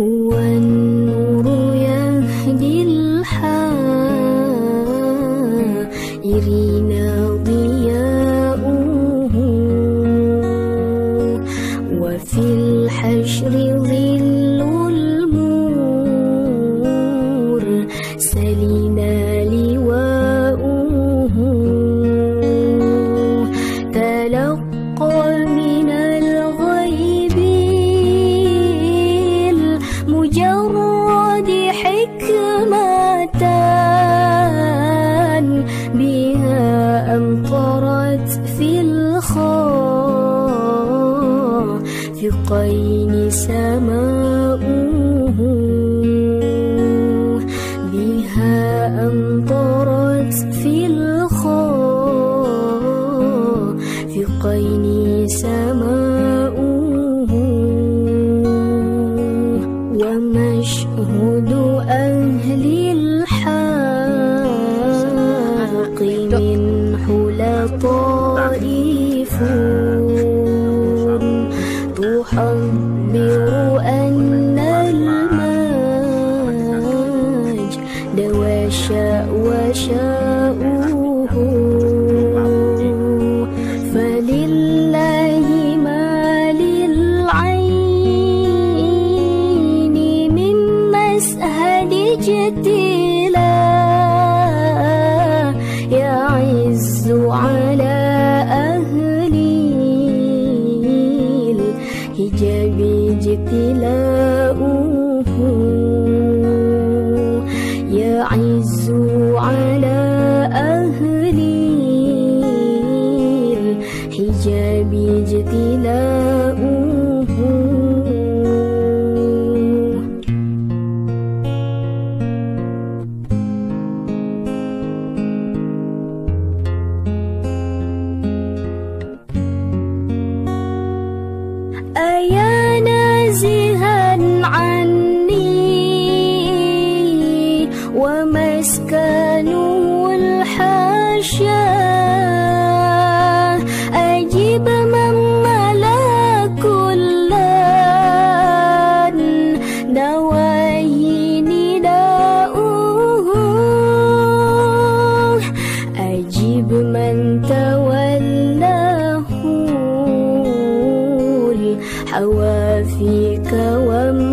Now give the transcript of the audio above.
هو النور يهدي ضياؤه وفي الحشر ظل لواؤه. تلقى من المجرد حكمة بها أمطرت في الخافقين سماؤه بها أمطرت في الخافقين ومشهد أهل الحق من حلى طائف تحبر أن المجد وشاؤه مسهد جدلا يعز على أهل الحجاب اجتلاؤه يعز على أهل الحجاب اجتلاؤه الحوافيك